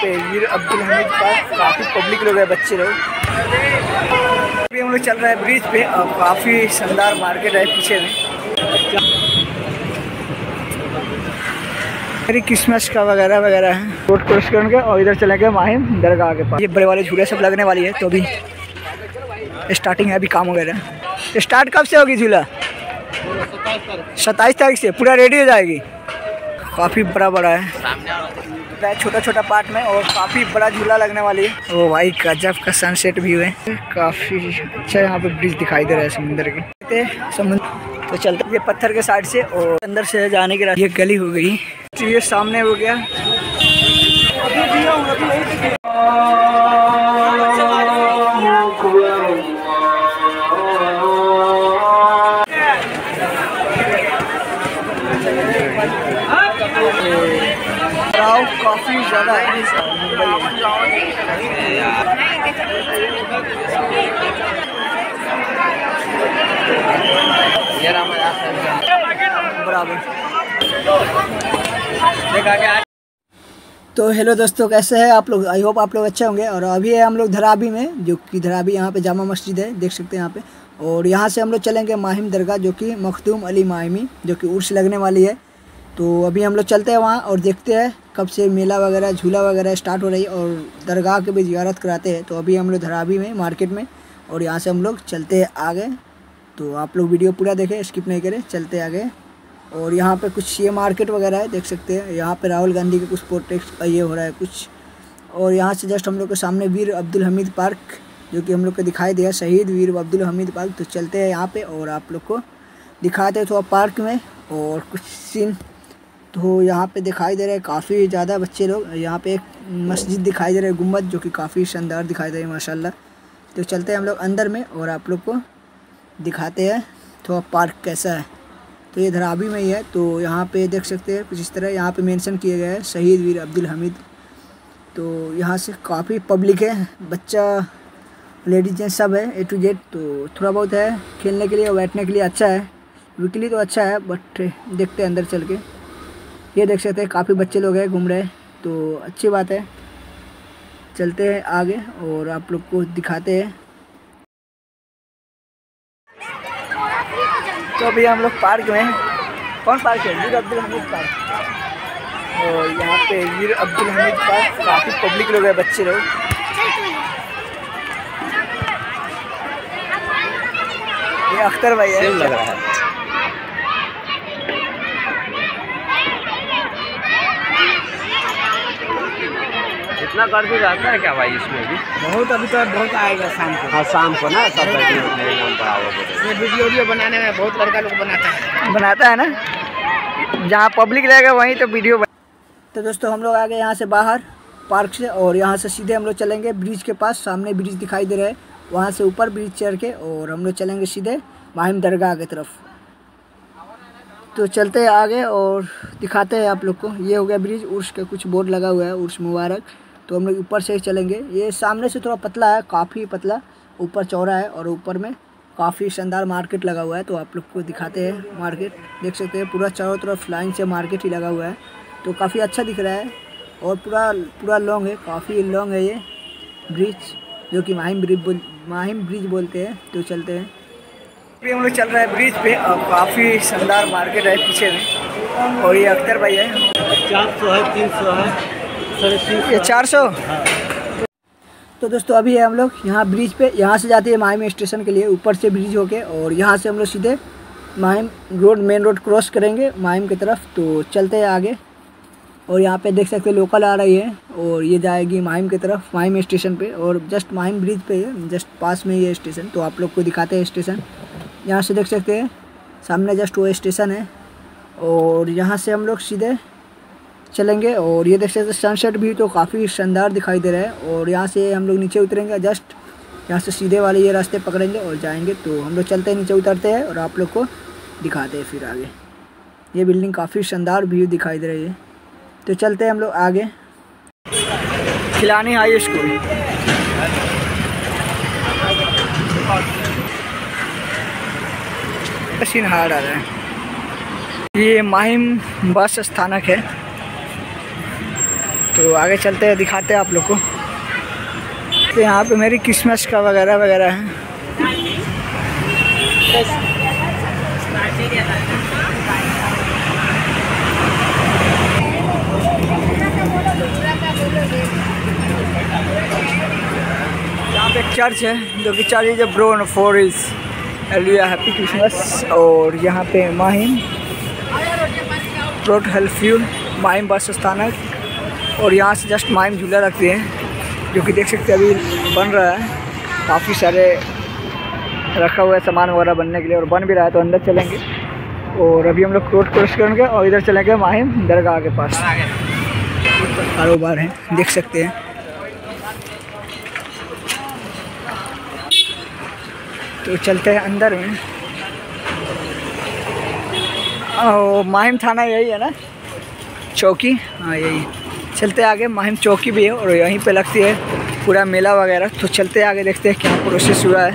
पे वीर अब्दुल हमीद पार्क काफ़ी पब्लिक लोग है, बच्चे लोग। अभी हम लोग चल रहे हैं ब्रिज पे, और काफ़ी शानदार मार्केट है पीछे में। मेरी क्रिसमस का वगैरह वगैरह है। रोड क्रॉस करके और इधर चलेंगे माहिम दरगाह के पास। ये बड़े वाले झूले सब लगने वाली है तो अभी स्टार्टिंग है, अभी काम वगैरह स्टार्ट कब से होगी झूला? सत्ताईस तारीख से, पूरा रेडी हो जाएगी। काफ़ी बड़ा बड़ा है। छोटा छोटा पार्ट में और काफ़ी बड़ा झूला लगने वाली है। ओ भाई गजब का सनसेट भी है। काफ़ी अच्छा यहाँ पे ब्रिज दिखाई दे रहा है समुद्र के। समुद्र तो चलते ये पत्थर के साइड से और अंदर से जाने के रास्ते। ये गली हो गई। तो ये सामने हो गया। ज़्यादा बराबर। तो हेलो दोस्तों कैसे हैं आप लोग? आई होप आप लोग अच्छे होंगे। और अभी है हम लोग धराबी में जो कि धराबी यहाँ पे जामा मस्जिद है देख सकते हैं यहाँ पे। और यहाँ से हम लोग चलेंगे माहिम दरगाह जो कि मखदूम अली माहिमी जो कि उर्स लगने वाली है। तो अभी हम लोग चलते हैं वहाँ और देखते हैं कब से मेला वगैरह, झूला वगैरह स्टार्ट हो रही है और दरगाह के भी जियारत कराते हैं। तो अभी हम लोग धराबी में मार्केट में और यहाँ से हम लोग चलते हैं आगे। तो आप लोग वीडियो पूरा देखें स्किप नहीं करें, चलते आगे। और यहाँ पे कुछ ये मार्केट वगैरह है, देख सकते हैं। यहाँ पे राहुल गांधी के कुछ प्रोटेक्ट ये हो रहा है कुछ। और यहाँ से जस्ट हम लोग के सामने वीर अब्दुल हमीद पार्क, जो कि हम लोग को दिखाई दिया, शहीद वीर अब्दुल हमीद पार्क। तो चलते हैं यहाँ पे और आप लोग को दिखाते हैं थोड़ा पार्क में और कुछ सीन तो यहाँ पे दिखाई दे रहे हैं काफ़ी ज़्यादा बच्चे लोग। यहाँ पे एक मस्जिद दिखाई दे रहे है, गुंबद, जो कि काफ़ी शानदार दिखाई दे रही है, माशाल्लाह। तो चलते हैं हम लोग अंदर में और आप लोग को दिखाते हैं थोड़ा पार्क कैसा है। तो ये धराबी में ही है तो यहाँ पे देख सकते हैं कुछ इस तरह, यहाँ पे मेंशन किया गया है शहीद वीर अब्दुल हमीद। तो यहाँ से काफ़ी पब्लिक है, बच्चा, लेडीज़ जेंट्स सब है ए टू जेड तो थोड़ा बहुत है, खेलने के लिए बैठने के लिए अच्छा है, वीकली तो अच्छा है, बट देखते हैं अंदर चल के। ये देख सकते हैं, काफ़ी बच्चे लोग हैं, घूम रहे तो अच्छी बात है। चलते हैं आगे और आप लोग को दिखाते हैं। तो अभी हम लोग पार्क में कौन पार्क है? वीर अब्दुल हमीद पार्क। और यहाँ पे वीर अब्दुल हमीद पार्क, काफ़ी पब्लिक लोग हैं, बच्चे लोग। ये अख्तर भाई है। लग रहा है। इतना गर्मी रहता है क्या भाई इसमें भी? बहुत अभी तो बहुत आएगा शाम को। हाँ शाम को ना सब वीडियो वीडियो बनाने में बहुत लड़का लोग बनाता है। बनाता है ना? जहाँ पब्लिक रहेगा वहीं तो वीडियो तो दोस्तों हम लोग आ गए यहाँ से बाहर पार्क से और यहाँ से सीधे हम लोग चलेंगे ब्रिज के पास। सामने ब्रिज दिखाई दे रहा है। वहाँ से ऊपर ब्रिज चढ़ के और हम लोग चलेंगे सीधे माहिम दरगाह की तरफ़। तो चलते हैं आगे और दिखाते हैं आप लोग को। ये हो गया ब्रिज उर्स का कुछ बोर्ड लगा हुआ है उर्स मुबारक। तो हम लोग ऊपर से चलेंगे। ये सामने से थोड़ा पतला है, काफ़ी पतला। ऊपर चौड़ा है और ऊपर में काफ़ी शानदार मार्केट लगा हुआ है तो आप लोग को दिखाते हैं मार्केट। देख सकते हैं पूरा चारों तरफ़ लाइन से मार्केट ही लगा हुआ है तो काफ़ी अच्छा दिख रहा है और पूरा पूरा लॉन्ग है, काफ़ी लॉन्ग है ये ब्रिज, जो कि माहिम ब्रिज बोल, माहिम ब्रिज बोलते हैं तो चलते हैं। अभी हम लोग चल रहे हैं ब्रिज पे, और काफ़ी शानदार मार्केट है पीछे में, और ये अख्तर भाई है। चार सौ है, तीन सौ है। ये चार सौ। तो दोस्तों, अभी है हम लोग यहाँ ब्रिज पे। यहाँ से जाते हैं माहिम स्टेशन के लिए, ऊपर से ब्रिज होके, और यहाँ से हम लोग सीधे Mahim road, main road cross करेंगे माहिम की तरफ़। तो चलते हैं आगे। और यहाँ पे देख सकते हैं, लोकल आ रही है, और ये जाएगी माहिम की तरफ़, माहिम स्टेशन पे। और जस्ट माहिम ब्रिज पे है जस्ट पास में है स्टेशन। तो आप लोग को दिखाते हैं स्टेशन। यहाँ से देख सकते हैं, सामने जस्ट वो स्टेशन है। और यहाँ से हम लोग सीधे चलेंगे और ये देख सकते सनसेट भी तो काफ़ी शानदार दिखाई दे रहा है और यहाँ से हम लोग नीचे उतरेंगे जस्ट यहाँ से सीधे वाले ये रास्ते पकड़ेंगे और जाएँगे। तो हम लोग चलते हैं, नीचे उतरते हैं और आप लोग को दिखाते हैं फिर आगे। ये बिल्डिंग काफ़ी शानदार व्यू दिखाई दे रही है। तो चलते हैं हम लोग आगे। खिलानी हाई स्कूल सीन आ रहा है। ये माहिम बस स्थानक है। तो आगे चलते हैं, दिखाते हैं आप लोग को। तो यहाँ पे मेरी क्रिसमस का वगैरह वगैरह है। यहाँ पे चर्च है, जो कि चर्च इज़ ब्रोन फोर इज़ एलिया, हैप्पी क्रिसमस। और यहाँ पे माहिम हेल्थ फ्यूल माहिम बस स्थानक और यहाँ से जस्ट माहिम झूला रखते हैं जो कि देख सकते हैं अभी बन रहा है। काफ़ी सारे रखा हुआ है सामान वगैरह बनने के लिए और बन भी रहा है तो अंदर चलेंगे। और अभी हम लोग रोड क्रॉस करेंगे और इधर चलेंगे माहिम दरगाह के पास। कारोबार है देख सकते हैं। तो चलते हैं अंदर में। ओ, माहिम थाना यही है ना? चौकी? हाँ यही। चलते आगे माहिम चौकी भी है और यहीं पे लगती है पूरा मेला वगैरह। तो चलते आगे देखते हैं क्या प्रोसेस हुआ है।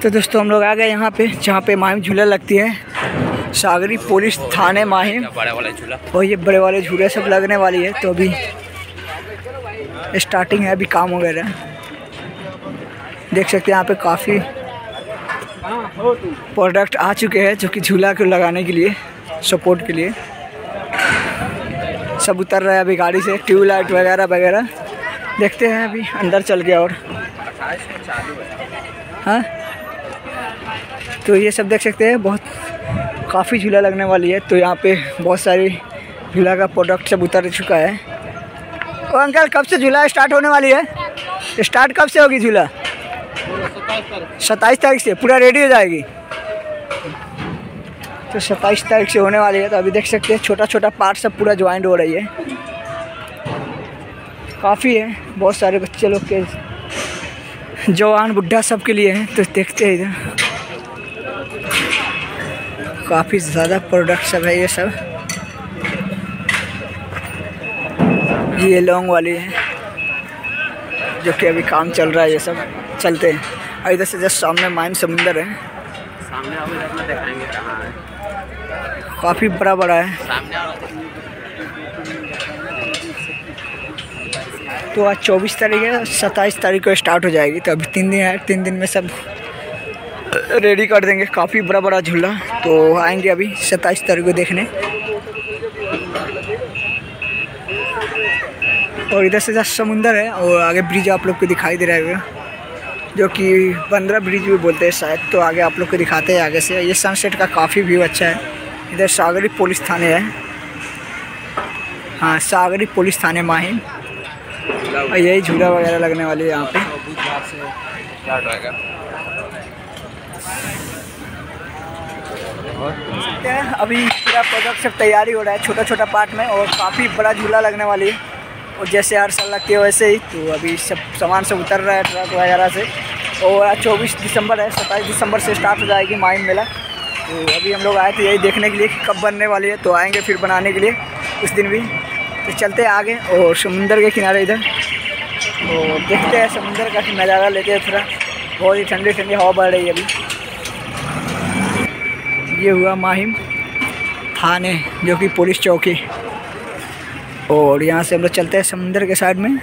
तो दोस्तों हम लोग आ गए यहाँ पे जहाँ पे माहिम झूला लगती है। सागरी पुलिस थाने माहिम। झूला? और ये बड़े वाले झूले सब लगने वाली है तो अभी स्टार्टिंग है अभी काम वगैरह। देख सकते हैं यहाँ पे काफ़ी प्रोडक्ट आ चुके हैं जो कि झूला को लगाने के लिए सपोर्ट के लिए। सब उतर रहे हैं अभी गाड़ी से ट्यूबलाइट वगैरह वगैरह। देखते हैं अभी, अंदर चल गया और। हाँ? तो ये सब देख सकते हैं, बहुत, काफ़ी झूला लगने वाली है। तो यहाँ पे बहुत सारी झूला का प्रोडक्ट सब उतर चुका है। ओ अंकल, कब से झूला स्टार्ट होने वाली है? स्टार्ट कब से होगी झूला? सत्ताईस तारीख से, पूरा रेडी हो जाएगी? तो सत्ताईस तारीख से होने वाली है तो अभी देख सकते हैं छोटा छोटा पार्ट सब पूरा ज्वाइंट हो रही है। काफ़ी है, बहुत सारे बच्चे लोग के जवान बुढ़ा सब के लिए है तो देखते हैं इधर। काफ़ी ज़्यादा प्रोडक्ट सब है ये सब। ये लॉन्ग वाली है, जो कि अभी काम चल रहा है ये सब। चलते हैं। इधर से जस्ट सामने माइन समुंदर है। सामने आओ इधर में दिखाएँगे कहाँ है काफ़ी बड़ा बड़ा है। तो आज चौबीस तारीख है, सत्ताईस तारीख को स्टार्ट हो जाएगी। तो अभी तीन दिन है, तीन दिन में सब रेडी कर देंगे काफ़ी बड़ा बड़ा झूला। तो आएँगे अभी सत्ताईस तारीख को देखने। और इधर से जस्ट समुंदर है और आगे ब्रिज आप लोग को दिखाई दे रहा है। जो कि बंद्रा ब्रिज भी बोलते हैं शायद। तो आगे आप लोग को दिखाते हैं आगे से। ये सनसेट का काफ़ी व्यू अच्छा है। इधर सागरी पुलिस थाने है। हाँ सागरी पुलिस थाने माहिम। और यही झूला वगैरह लगने वाली है यहाँ पे। सकते अभी पूरा प्रोडक्ट सब तैयारी हो रहा है छोटा छोटा पार्ट में, और काफ़ी बड़ा झूला लगने वाली है। और जैसे हर साल लगती है वैसे ही तो अभी सब सामान सब उतर रहा है ट्रक वगैरह से। और चौबीस दिसंबर है, सत्ताईस दिसंबर से स्टार्ट हो जाएगी माइन मेला। तो अभी हम लोग आए थे यही देखने के लिए कि कब बनने वाली है तो आएँगे फिर बनाने के लिए उस दिन भी। तो चलते आगे और समुंदर के किनारे इधर। और देखते हैं समुंदर का नज़ारा लेते हैं थोड़ा। बहुत ही ठंडी ठंडी हवा बढ़ रही है अभी। ये हुआ माहिम थाने, जो कि पुलिस चौकी। और यहाँ से हम लोग चलते हैं समुंदर के साइड में।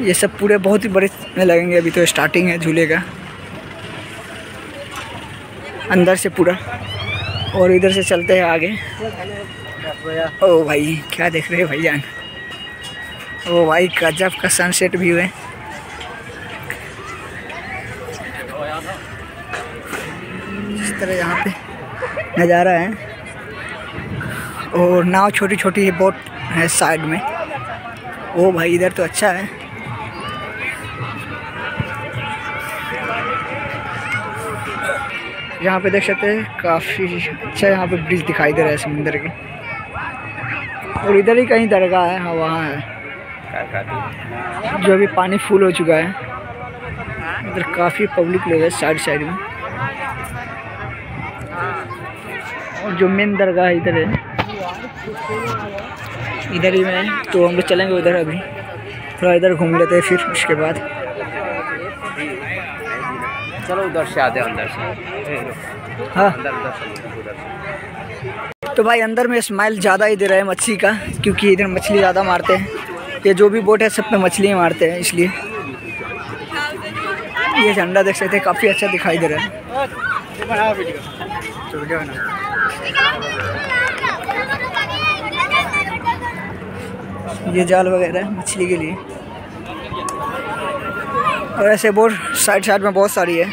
ये सब पूरे बहुत ही बड़े लगेंगे अभी तो स्टार्टिंग है झूले का। अंदर से पूरा। और इधर से चलते हैं आगे। ओ भाई, क्या देख रहे हैं भाईजान ओ भाई, गजब का सनसेट व्यू है। इस तरह यहाँ पे नज़ारा है। और नाव छोटी छोटी बोट है साइड में। ओ भाई, इधर तो अच्छा है। यहाँ पे देख सकते हैं, काफ़ी अच्छा यहाँ पे ब्रिज दिखाई दे रहा है समुंदर के। और इधर ही कहीं दरगाह है हाँ वहाँ है। जो अभी पानी फुल हो चुका है। इधर काफ़ी पब्लिक लोग है साइड साइड में। और जो मेन दरगाह है इधर है। इधर ही में तो हम लोग चलेंगे उधर अभी। थोड़ा इधर घूम लेते हैं फिर उसके बाद। चलो उधर से आते अंदर से। हाँ। अंदर उधर से तो भाई अंदर में स्माइल ज़्यादा ही दे रहा है मच्छी का क्योंकि इधर मछली ज़्यादा मारते हैं। ये जो भी बोट है सब पे मछली ही मारते हैं इसलिए। ये झंडा देख सकते हैं काफ़ी अच्छा दिखाई दे रहा है। ये जाल वगैरह मछली के लिए। और ऐसे बोट साइड साइड में बहुत सारी है।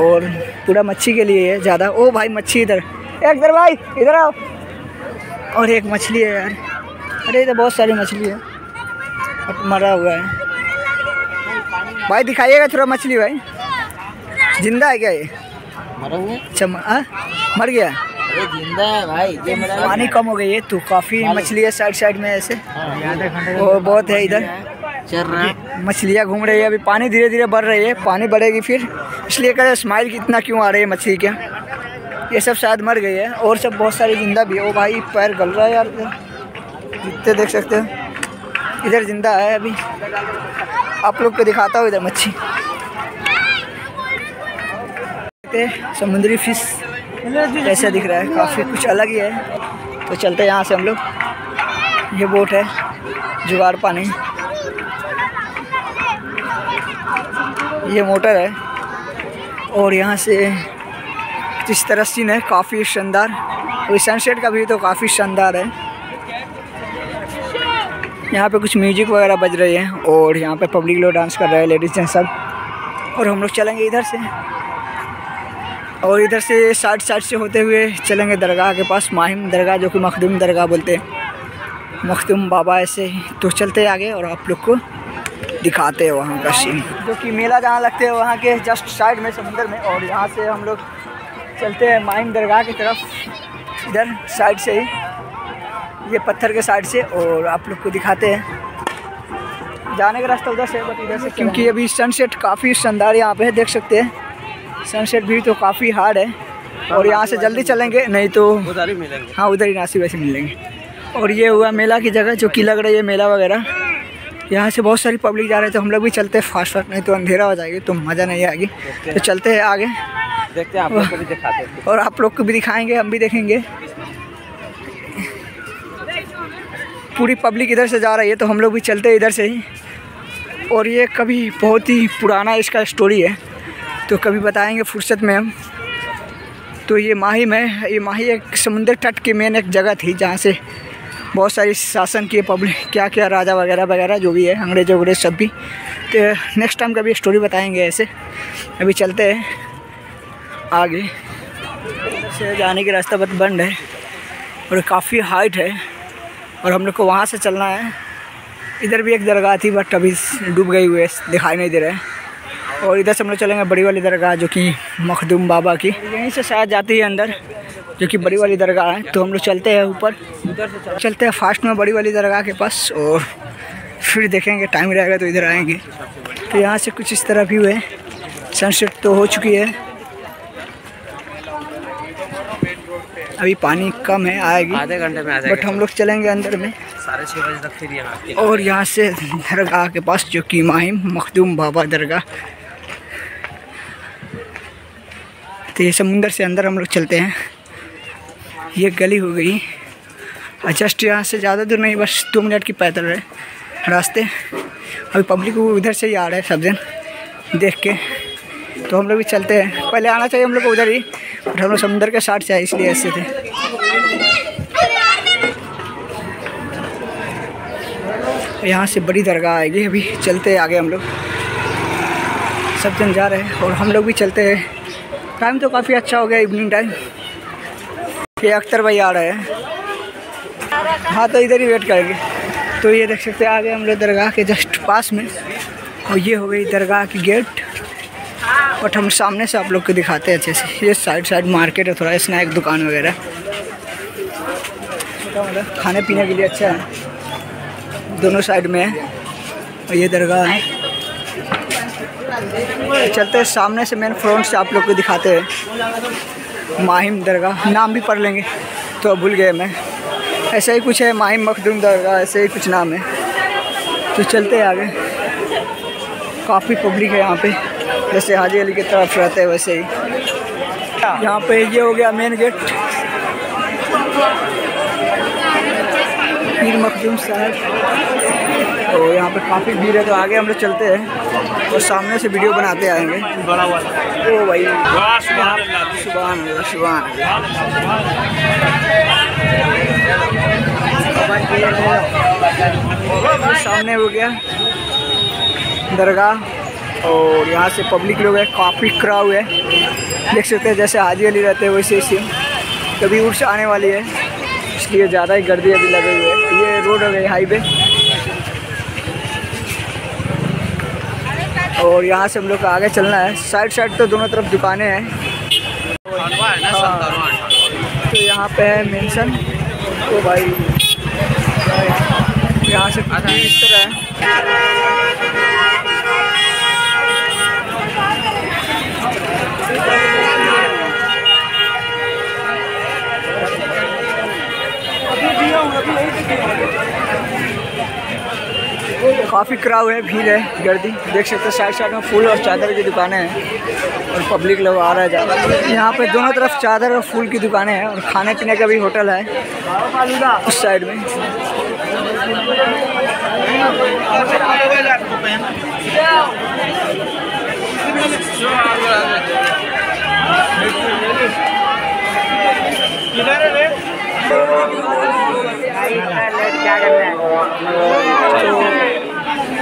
और पूरा मच्छी के लिए है ज़्यादा। ओ भाई मच्छी इधर। एक इधर भाई इधर आओ। और एक मछली है यार। अरे इधर बहुत सारी मछली है। अब मरा हुआ है। भाई दिखाइएगा थोड़ा मछली भाई। ज़िंदा है क्या ये? मरा हुआ अच्छा आ? मर गया? ज़िंदा है भाई। ये पानी कम हो गई है। तो काफ़ी मछली है साइड साइड में ऐसे। और बहुत है इधर। चल रहा है मछलियाँ घूम रही है, अभी पानी धीरे धीरे बढ़ रही है, पानी बढ़ेगी फिर। इसलिए कह स्माइल कितना क्यों आ रही है मछली क्या? ये सब शायद मर गई है, और सब बहुत सारी ज़िंदा भी है। ओ भाई, पैर गल रहा है यार जितने देख सकते हो। इधर ज़िंदा है अभी। आप लोग को दिखाता हूँ इधर मच्छी। समुद्री फ़िश कैसा दिख रहा है? काफ़ी कुछ अलग ही है। तो चलते हैं यहाँ से हम लोग। ये बोट है, जुगाड़ पानी। ये मोटर है। और यहाँ से जिस तरह सीन है, काफ़ी शानदार। और सनसेट का भी तो काफ़ी शानदार है। यहाँ पे कुछ म्यूज़िक वगैरह बज रही है और यहाँ पे पब्लिक लोग डांस कर रहे हैं, लेडीज़ हैं सब। और हम लोग चलेंगे इधर से। और इधर से साइड साइड से होते हुए चलेंगे दरगाह के पास, माहिम दरगाह, जो कि मखदूम दरगाह बोलते हैं। मखदूम बाबा ऐसे। तो चलते आगे और आप लोग को दिखाते हैं वहाँ का सीन जो कि मेला जहाँ लगते हैं वहाँ के जस्ट साइड में समुद्र में और यहाँ से हम लोग चलते हैं माइन दरगाह की तरफ़। इधर साइड से ही ये पत्थर के साइड से और आप लोग को दिखाते हैं। जाने का रास्ता उधर से बट इधर से क्योंकि अभी सनसेट काफ़ी शानदार यहाँ पे है देख सकते हैं। सनसेट भी तो काफ़ी हार्ड है और यहाँ से जल्दी चलेंगे नहीं तो उधर ही मिलेंगे। हाँ उधर ही नासिक वैसे मिलेंगे। और ये हुआ मेला की जगह जो कि लग रही है मेला वगैरह। यहाँ से बहुत सारी पब्लिक जा रहे हैं तो हम लोग भी चलते हैं फास्ट फास्ट नहीं तो अंधेरा हो जाएगी तो मज़ा नहीं आएगी। तो चलते हैं आगे। देखते हैं आप लोग को भी दिखाते हैं। और आप लोग को भी दिखाएँगे हम भी देखेंगे। पूरी पब्लिक इधर से जा रही है तो हम लोग भी चलते हैं इधर से ही। और ये कभी बहुत ही पुराना इसका स्टोरी है तो कभी बताएँगे फुर्सत में हम। तो ये माहिम में ये माही एक समुंदर तट की मेन एक जगह थी जहाँ से बहुत सारी शासन की, पब्लिक क्या क्या राजा वगैरह वगैरह जो भी है, अंग्रेज़ वगैरह सब भी। तो नेक्स्ट टाइम कभी स्टोरी बताएँगे ऐसे। अभी चलते हैं आगे। से जाने की रास्ता बहुत बंद है और काफ़ी हाइट है और हम लोग को वहाँ से चलना है। इधर भी एक दरगाह थी बट अभी डूब गई हुई है, दिखाई नहीं दे रहा है। और इधर से हम लोग चलेंगे बड़ी वाली दरगाह जो कि मखदूम बाबा की। यहीं से शायद जाती है अंदर। जो कि बड़ी वाली दरगाह है तो हम लोग चलते हैं ऊपर। चलते हैं फास्ट में बड़ी वाली दरगाह के पास और फिर देखेंगे टाइम रहेगा तो इधर आएँगे। तो यहाँ से कुछ इस तरह व्यू है। सनसेट तो हो चुकी है। अभी पानी कम है आएगी। आधे घंटे में आ बट हम लोग चलेंगे अंदर में। साढ़े छः बजे तक फिर यहाँ और यहाँ से दरगाह के पास जो कि माहिम मखदूम बाबा दरगाह। तो ये समुंदर से अंदर हम लोग चलते हैं। ये गली हो गई। जस्ट यहाँ से ज़्यादा दूर नहीं, बस दो मिनट की पैदल है रास्ते। अभी पब्लिक उधर से ही आ रहा है सब जन, देख के। तो हम लोग भी चलते हैं। पहले आना चाहिए हम लोग को उधर ही बट हम लोग समुंदर के साथ चाहिए इसलिए ऐसे थे। यहाँ से बड़ी दरगाह आएगी अभी, चलते हैं आगे हम लोग। सब जन जा रहे हैं, और हम लोग भी चलते हैं। टाइम तो काफ़ी अच्छा हो गया, इवनिंग टाइम। ये अख्तर भाई आ रहे हैं। हाँ तो इधर ही वेट करेंगे। तो ये देख सकते हैं, आगे हम लोग दरगाह के जस्ट पास में। और ये हो गई दरगाह की गेट और हम सामने से आप लोग को दिखाते हैं अच्छे से। ये साइड साइड मार्केट है, थोड़ा स्नैक दुकान वगैरह। खाने पीने के लिए अच्छा है। दोनों साइड में है। और ये दरगाह है। चलते हैं, सामने से मेन फ्रंट से आप लोग को दिखाते हैं। माहिम दरगाह, नाम भी पढ़ लेंगे। तो भूल गए मैं। ऐसा ही कुछ है, माहिम मखदूम दरगाह, ऐसे ही कुछ नाम है। तो चलते आगे। काफ़ी पब्लिक है यहाँ पे। जैसे हाजी अली की तरफ़ रहते हैं वैसे ही। यहाँ पे ये हो गया मेन गेट। पीर मखदूम साहब। तो यहाँ पर काफ़ी भीड़ है तो आगे हम लोग चलते हैं और सामने से वीडियो बनाते आएँगे। ओ भाई सुबह सुबह सामने हो गया दरगाह। और यहाँ से पब्लिक लोग है, काफ़ी क्राउड है। देख सकते हैं, जैसे हाजी अली रहते हैं, वैसे ही कभी उर्स आने वाली है। इसलिए ज़्यादा ही गर्दी अभी लगी हुई है। ये रोड हो गई हाईवे। और यहाँ से हम लोग को आगे चलना है। साइड साइड तो दोनों तरफ़ दुकानें हैं। तो यहाँ पे है मेंशन। तो भाई। यहाँ से इस तरह है। काफ़ी क्राउड है, भीड़ है, गर्दी। देख सकते हैं साइड साइड में फूल और चादर की दुकानें हैं और पब्लिक लोग आ रहा है ज़्यादा। यहाँ पे दोनों तरफ़ चादर और फूल की दुकानें हैं और खाने पीने का भी होटल है उस साइड में। क्या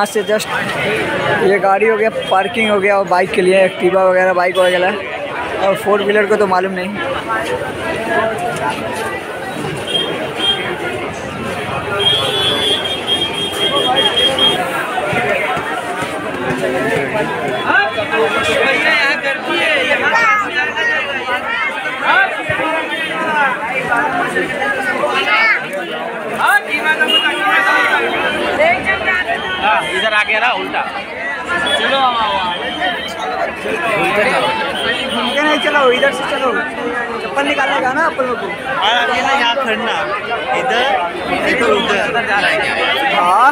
यहाँ से जस्ट ये गाड़ी हो गया, पार्किंग हो गया और बाइक के लिए एक्टिवा वगैरह, बाइक वगैरह। और फोर व्हीलर को तो मालूम नहीं इधर आ गया ना उल्टा घूमते नहीं चलो इधर से चलो। चप्पल निकालने का। ना अपन लोग को यहाँ खड़ना इधर इधर उधर। हाँ।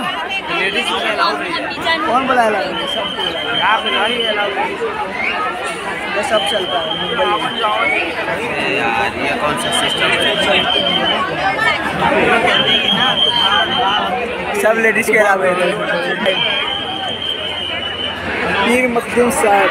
कौन बुलाया सब सब चलता है। मुंबई यार ये कौन सा सिस्टम सब लेडीज़ के अलावा पीर मखदूम साहब।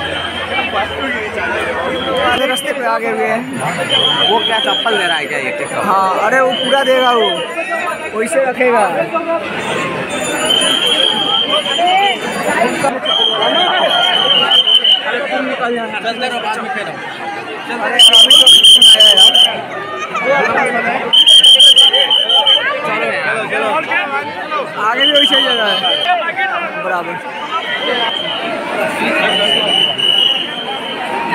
आधे रास्ते पे आगे हुए हैं। वो क्या चप्पल दे रहा है क्या ये हाँ अरे वो पूरा देगा वो। वैसे रखेगा। आगे भी वैसे ही जगह है। बराबर।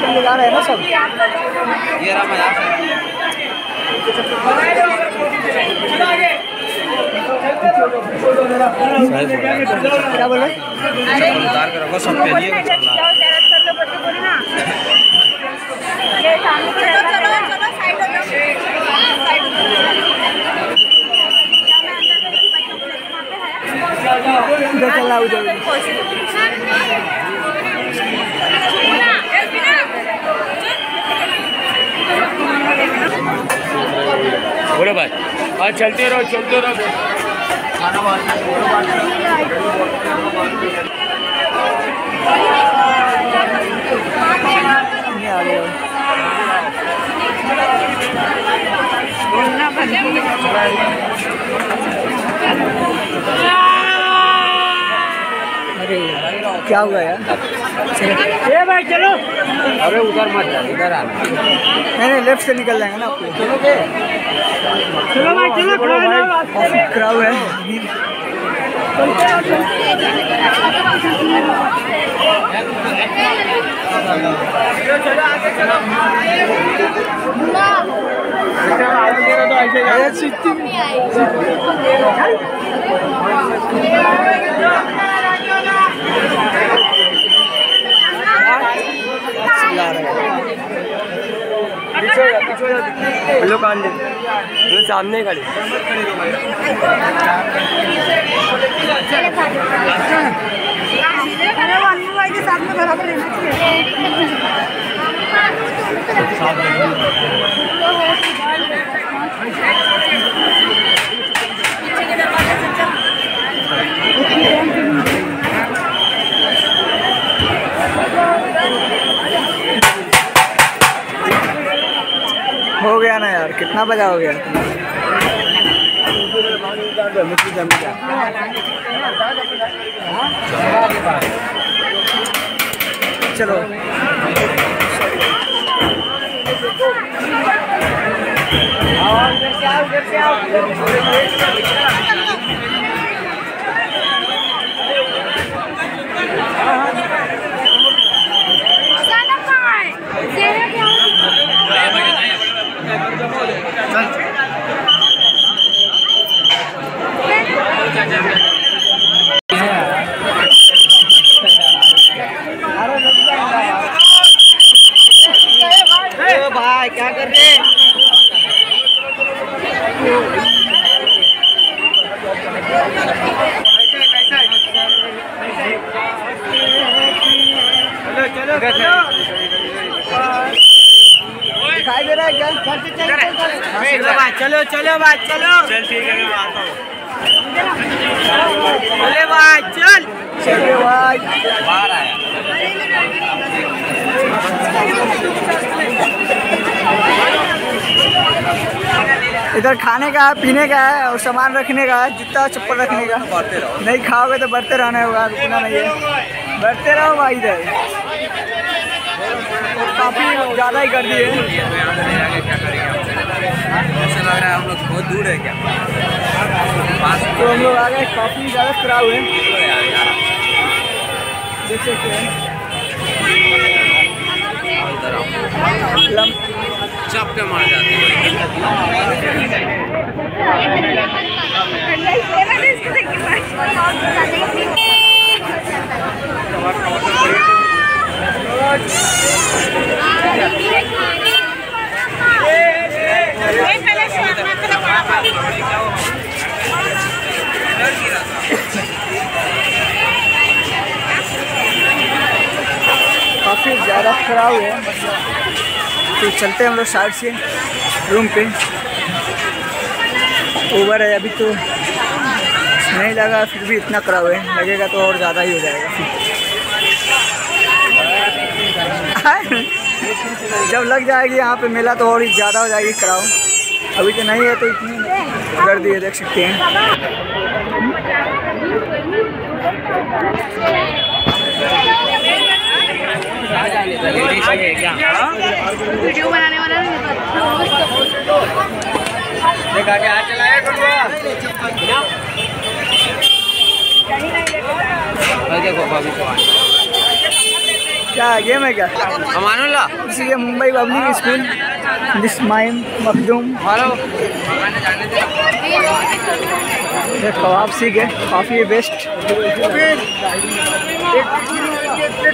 तो मिला रहे हैं ना सब? ये रहा मज़ा से। क्या बोल रहे? उतार के रखो सब पे लिए उधर। चला उधर बोलो भाई आज चलते रहो चलते रहो हो। अरे क्या हुआ यार अरे उधर मत जा इधर आ। नहीं नहीं लेफ़्ट से निकल जाएँगे ना आपको चलो भाई चलो क्राउड है। चिल्ला रहे सामने खड़े साथ में बराबर हो गया ना यार कितना बजा हो गया चलो अचानक Yeah. बाहर आया इधर खाने का है, पीने का है और सामान रखने का है, जूता, चप्पल रखने का। नहीं खाओगे तो बढ़ते रहना होगा रुकना नहीं है। बढ़ते रहो भाई इधर। काफ़ी ज़्यादा ही कर दिए। यहाँ से आगे क्या करेंगे हम? लग रहा है हम लोग बहुत दूर है क्या तो हम लोग आ गए, काफ़ी ज़्यादा खराब हुए। देख सकते हैं। इधर चप के मार जाते हैं खराब हुए तो चलते हैं हम लोग साइड से रूम पे। ओवर है, अभी तो नहीं लगा, फिर भी इतना खराब है। लगेगा तो और ज़्यादा ही हो जाएगा। जब लग जाएगी यहाँ पे मेला तो और ही ज़्यादा हो जाएगी क्राउड अभी तो नहीं है तो इतनी गर्दी है देख सकते हैं। वीडियो बनाने वाला देखा के हाथ चलाया देखो भाभी को क्या गेम है क्या? अमानुल्ला। इसी के Mumbai public school. This Mahim Makhdoom hello ये कबाब सीख है काफ़ी बेस्ट तो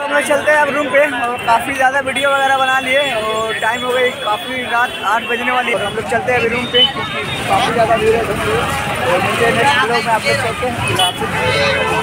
हम लोग चलते हैं अब रूम पे और काफ़ी ज़्यादा वीडियो वगैरह बना लिए और टाइम हो गई काफ़ी रात आठ बजने वाली है। हम लोग चलते हैं अभी रूम पे काफ़ी ज़्यादा भीड़ है। और मुझे नेक्स्ट वीडियो में। आप लोग चलते हैं।